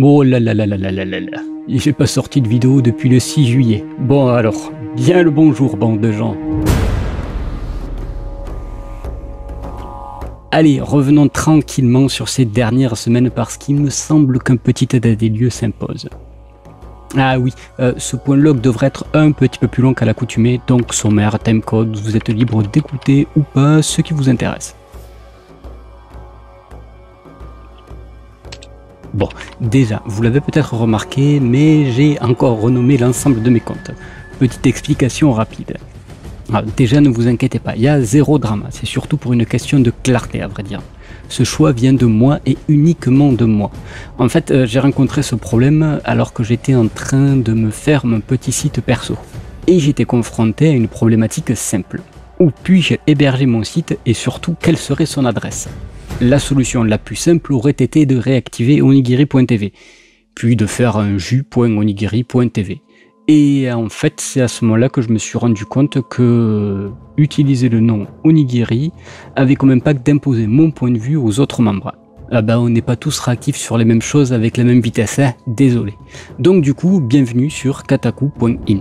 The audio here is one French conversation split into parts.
Oh là là là là là là là là. J'ai pas sorti de vidéo depuis le 6 juillet. Bon alors, bien le bonjour bande de gens. Allez, revenons tranquillement sur ces dernières semaines parce qu'il me semble qu'un petit état des lieux s'impose. Ah oui, euh, ce point log devrait être un petit peu plus long qu'à l'accoutumée, donc sommaire, timecode, vous êtes libre d'écouter ou pas ce qui vous intéresse. Bon, déjà, vous l'avez peut-être remarqué, mais j'ai encore renommé l'ensemble de mes comptes. Petite explication rapide. Ah, déjà, ne vous inquiétez pas, il y a zéro drama, c'est surtout pour une question de clarté, à vrai dire. Ce choix vient de moi et uniquement de moi. En fait, euh, j'ai rencontré ce problème alors que j'étais en train de me faire mon petit site perso. Et j'étais confronté à une problématique simple. Puis-je héberger mon site et surtout quelle serait son adresse? La solution la plus simple aurait été de réactiver onigiri.tv, puis de faire un jus.onigiri.tv. Et en fait, c'est à ce moment-là que je me suis rendu compte que utiliser le nom Onigiri avait comme impact d'imposer mon point de vue aux autres membres. Ah bah on n'est pas tous réactifs sur les mêmes choses avec la même vitesse, hein? Désolé. Donc du coup, bienvenue sur kataku.in.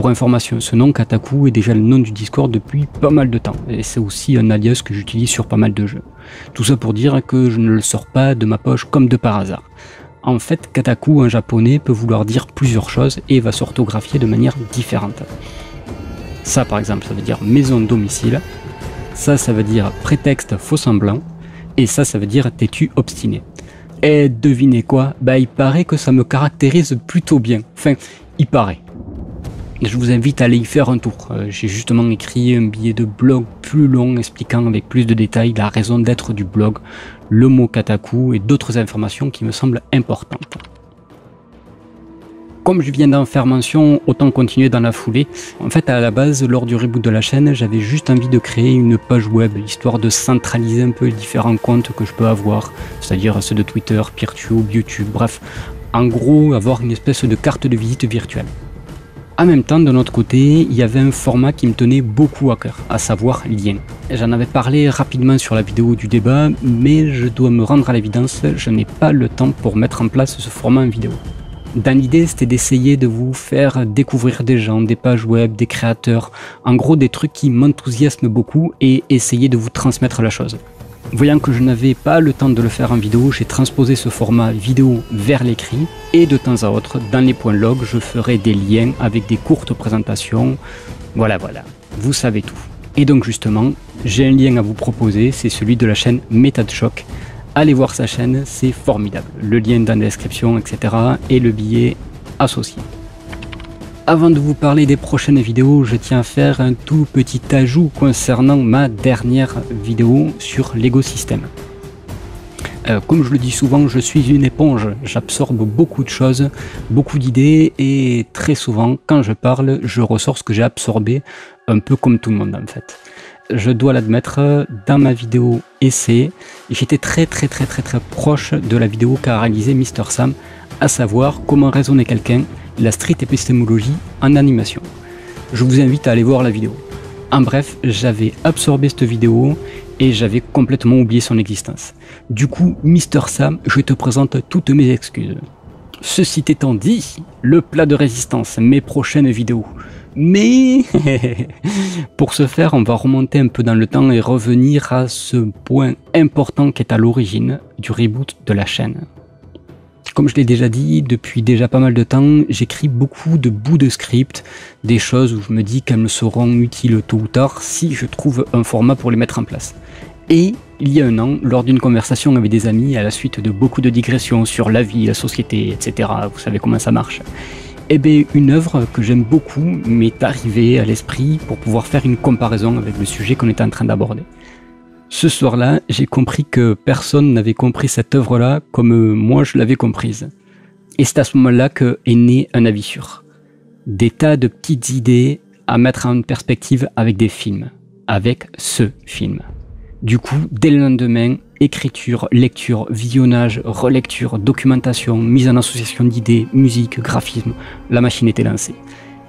Pour information, ce nom Kataku est déjà le nom du Discord depuis pas mal de temps, et c'est aussi un alias que j'utilise sur pas mal de jeux. Tout ça pour dire que je ne le sors pas de ma poche comme de par hasard. En fait, Kataku en japonais peut vouloir dire plusieurs choses et va s'orthographier de manière différente. Ça par exemple, ça veut dire maison domicile, ça ça veut dire prétexte faux semblant, et ça ça veut dire têtu obstiné. Et devinez quoi? Bah il paraît que ça me caractérise plutôt bien. Enfin, il paraît je vous invite à aller y faire un tour. Euh, j'ai justement écrit un billet de blog plus long expliquant avec plus de détails la raison d'être du blog, le mot kataku et d'autres informations qui me semblent importantes. Comme je viens d'en faire mention, autant continuer dans la foulée. En fait, à la base, lors du reboot de la chaîne, j'avais juste envie de créer une page web, histoire de centraliser un peu les différents comptes que je peux avoir, c'est-à-dire ceux de Twitter, Peertube, YouTube, bref, en gros, avoir une espèce de carte de visite virtuelle. En même temps, de notre côté, il y avait un format qui me tenait beaucoup à cœur, à savoir lien. J'en avais parlé rapidement sur la vidéo du débat, mais je dois me rendre à l'évidence, je n'ai pas le temps pour mettre en place ce format en vidéo. Dans l'idée, c'était d'essayer de vous faire découvrir des gens, des pages web, des créateurs, en gros des trucs qui m'enthousiasment beaucoup et essayer de vous transmettre la chose. Voyant que je n'avais pas le temps de le faire en vidéo, j'ai transposé ce format vidéo vers l'écrit et de temps à autre, dans les points log, je ferai des liens avec des courtes présentations. Voilà, voilà, vous savez tout. Et donc justement, j'ai un lien à vous proposer, c'est celui de la chaîne Méta de. Allez voir sa chaîne, c'est formidable. Le lien dans la description, etc. et le billet associé. Avant de vous parler des prochaines vidéos, je tiens à faire un tout petit ajout concernant ma dernière vidéo sur l'écosystème. Euh, comme je le dis souvent, je suis une éponge, j'absorbe beaucoup de choses, beaucoup d'idées et très souvent quand je parle, je ressors ce que j'ai absorbé, un peu comme tout le monde en fait. Je dois l'admettre, dans ma vidéo essai, j'étais très très très très très proche de la vidéo qu'a réalisé Mr Sam, à savoir comment raisonner quelqu'un la street épistémologie en animation. Je vous invite à aller voir la vidéo. En bref, j'avais absorbé cette vidéo et j'avais complètement oublié son existence. Du coup, Mister Sam, je te présente toutes mes excuses. Ceci étant dit, le plat de résistance, mes prochaines vidéos. Mais pour ce faire, on va remonter un peu dans le temps et revenir à ce point important qui est à l'origine du reboot de la chaîne. Comme je l'ai déjà dit, depuis déjà pas mal de temps, j'écris beaucoup de bouts de script, des choses où je me dis qu'elles me seront utiles tôt ou tard si je trouve un format pour les mettre en place. Et il y a un an, lors d'une conversation avec des amis, à la suite de beaucoup de digressions sur la vie, la société, etc., vous savez comment ça marche, eh bien, une œuvre que j'aime beaucoup m'est arrivée à l'esprit pour pouvoir faire une comparaison avec le sujet qu'on était en train d'aborder. Ce soir-là, j'ai compris que personne n'avait compris cette œuvre-là comme euh, moi je l'avais comprise. Et c'est à ce moment-là que est né un avis sûr. Des tas de petites idées à mettre en perspective avec des films. Avec ce film. Du coup, dès le lendemain, écriture, lecture, visionnage, relecture, documentation, mise en association d'idées, musique, graphisme, la machine était lancée.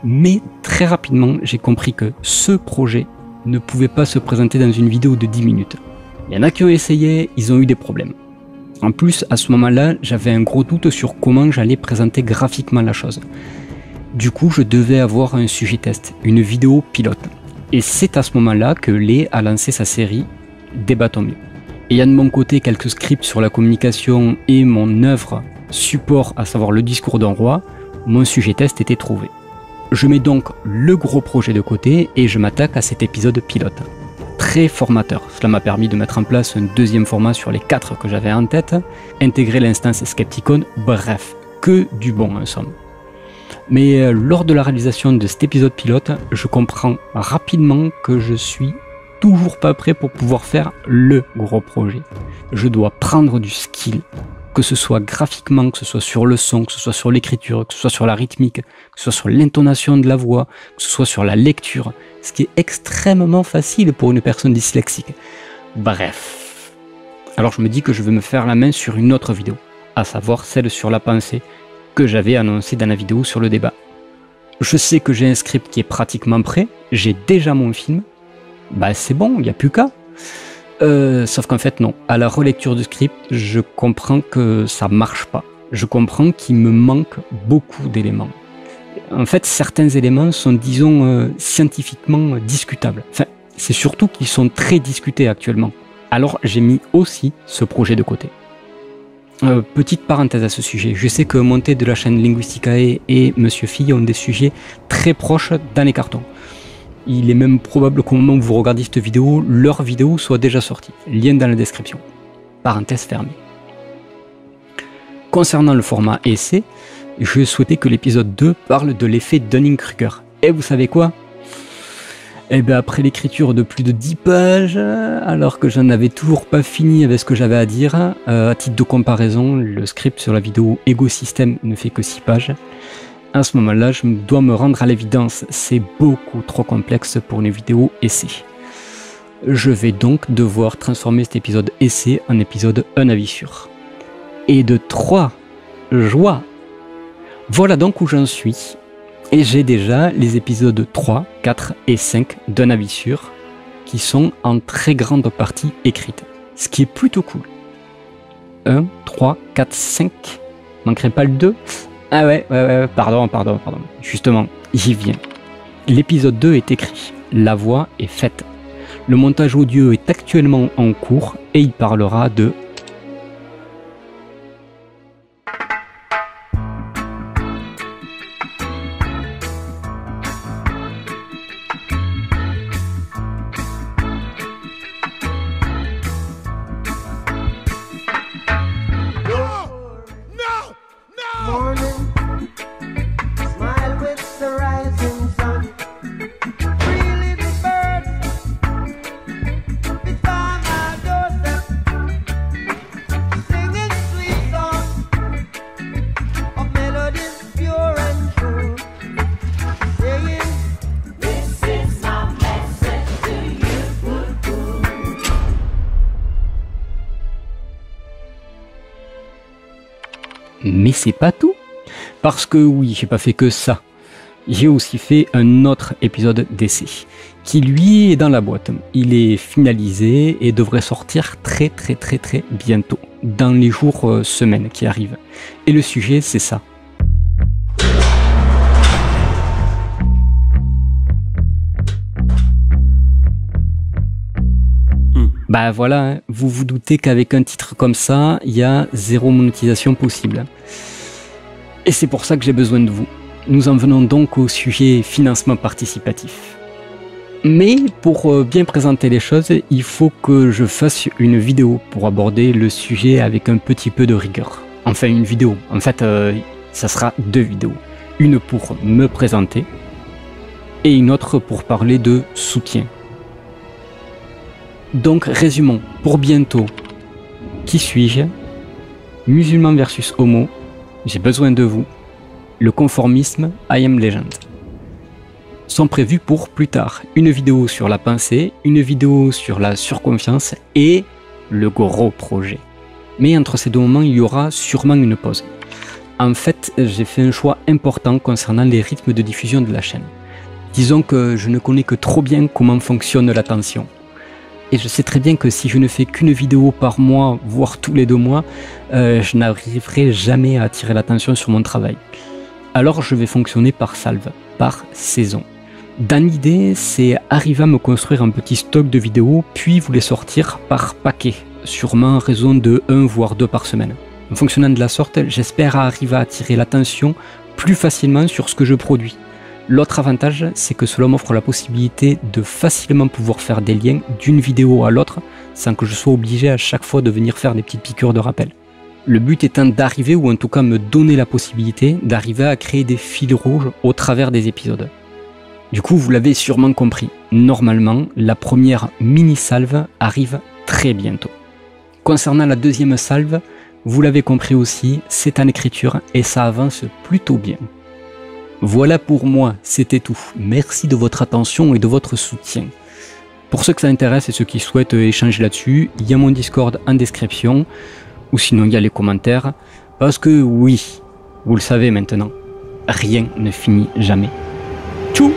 Mais très rapidement, j'ai compris que ce projet ne pouvait pas se présenter dans une vidéo de 10 minutes. Il y en a qui ont essayé, ils ont eu des problèmes. En plus, à ce moment-là, j'avais un gros doute sur comment j'allais présenter graphiquement la chose. Du coup, je devais avoir un sujet test, une vidéo pilote. Et c'est à ce moment-là que Lé a lancé sa série Débattons mieux. Ayant de mon côté quelques scripts sur la communication et mon œuvre support, à savoir le discours d'un roi, mon sujet test était trouvé. Je mets donc le gros projet de côté et je m'attaque à cet épisode pilote très formateur. Cela m'a permis de mettre en place un deuxième format sur les quatre que j'avais en tête, intégrer l'instance Skepticon, bref, que du bon en somme. Mais euh, lors de la réalisation de cet épisode pilote, je comprends rapidement que je suis toujours pas prêt pour pouvoir faire le gros projet. Je dois prendre du skill, que ce soit graphiquement, que ce soit sur le son, que ce soit sur l'écriture, que ce soit sur la rythmique, que ce soit sur l'intonation de la voix, que ce soit sur la lecture, ce qui est extrêmement facile pour une personne dyslexique. Bref. Alors je me dis que je vais me faire la main sur une autre vidéo, à savoir celle sur la pensée que j'avais annoncée dans la vidéo sur le débat. Je sais que j'ai un script qui est pratiquement prêt, j'ai déjà mon film, bah c'est bon, il n'y a plus qu'à. Euh, sauf qu'en fait, non. À la relecture du script, je comprends que ça marche pas. Je comprends qu'il me manque beaucoup d'éléments. En fait, certains éléments sont, disons, euh, scientifiquement discutables. Enfin, c'est surtout qu'ils sont très discutés actuellement. Alors, j'ai mis aussi ce projet de côté. Euh, petite parenthèse à ce sujet. Je sais que Monté de la chaîne Linguisticae et Monsieur Fille ont des sujets très proches dans les cartons. Il est même probable qu'au moment où vous regardez cette vidéo, leur vidéo soit déjà sortie. Lien dans la description. Parenthèse fermée. Concernant le format essai, je souhaitais que l'épisode 2 parle de l'effet Dunning-Kruger. Et vous savez quoi? Eh bien après l'écriture de plus de 10 pages, alors que j'en avais toujours pas fini avec ce que j'avais à dire, euh, à titre de comparaison, le script sur la vidéo Ecosystem ne fait que 6 pages. À ce moment-là, je dois me rendre à l'évidence, c'est beaucoup trop complexe pour une vidéo essai. Je vais donc devoir transformer cet épisode essai en épisode un avis sûr. Et de 3 joie Voilà donc où j'en suis. Et j'ai déjà les épisodes 3, 4 et 5 d'un avis sûr qui sont en très grande partie écrites. Ce qui est plutôt cool. 1, 3, 4, 5. Manquerait pas le 2 ah ouais, ouais, ouais, pardon, pardon, pardon. Justement, j'y viens. L'épisode 2 est écrit, la voix est faite. Le montage audio est actuellement en cours et il parlera de c'est pas tout. Parce que oui, j'ai pas fait que ça. J'ai aussi fait un autre épisode d'essai, qui lui est dans la boîte. Il est finalisé et devrait sortir très très très très bientôt, dans les jours, euh, semaines qui arrivent. Et le sujet, c'est ça. Bah voilà, hein. vous vous doutez qu'avec un titre comme ça, il y a zéro monétisation possible. Et c'est pour ça que j'ai besoin de vous. Nous en venons donc au sujet financement participatif. Mais pour euh, bien présenter les choses, il faut que je fasse une vidéo pour aborder le sujet avec un petit peu de rigueur. Enfin une vidéo, en fait euh, ça sera deux vidéos. Une pour me présenter et une autre pour parler de soutien donc résumons, pour bientôt, qui suis-je? Musulman versus homo, j'ai besoin de vous. Le conformisme, I am legend. Sont prévus pour plus tard une vidéo sur la pensée, une vidéo sur la surconfiance et le gros projet. Mais entre ces deux moments, il y aura sûrement une pause. En fait, j'ai fait un choix important concernant les rythmes de diffusion de la chaîne. Disons que je ne connais que trop bien comment fonctionne l'attention. Et je sais très bien que si je ne fais qu'une vidéo par mois, voire tous les deux mois, euh, je n'arriverai jamais à attirer l'attention sur mon travail. Alors je vais fonctionner par salve, par saison. Dans l'idée, c'est arriver à me construire un petit stock de vidéos, puis vous les sortir par paquet, sûrement en raison de 1 voire 2 par semaine. En fonctionnant de la sorte, j'espère arriver à attirer l'attention plus facilement sur ce que je produis. L'autre avantage, c'est que cela m'offre la possibilité de facilement pouvoir faire des liens d'une vidéo à l'autre sans que je sois obligé à chaque fois de venir faire des petites piqûres de rappel. Le but étant d'arriver, ou en tout cas me donner la possibilité, d'arriver à créer des fils rouges au travers des épisodes. Du coup, vous l'avez sûrement compris, normalement, la première mini-salve arrive très bientôt. Concernant la deuxième salve, vous l'avez compris aussi, c'est en écriture et ça avance plutôt bien. Voilà pour moi, c'était tout. Merci de votre attention et de votre soutien. Pour ceux que ça intéresse et ceux qui souhaitent échanger là-dessus, il y a mon Discord en description, ou sinon il y a les commentaires, parce que oui, vous le savez maintenant, rien ne finit jamais. Tchou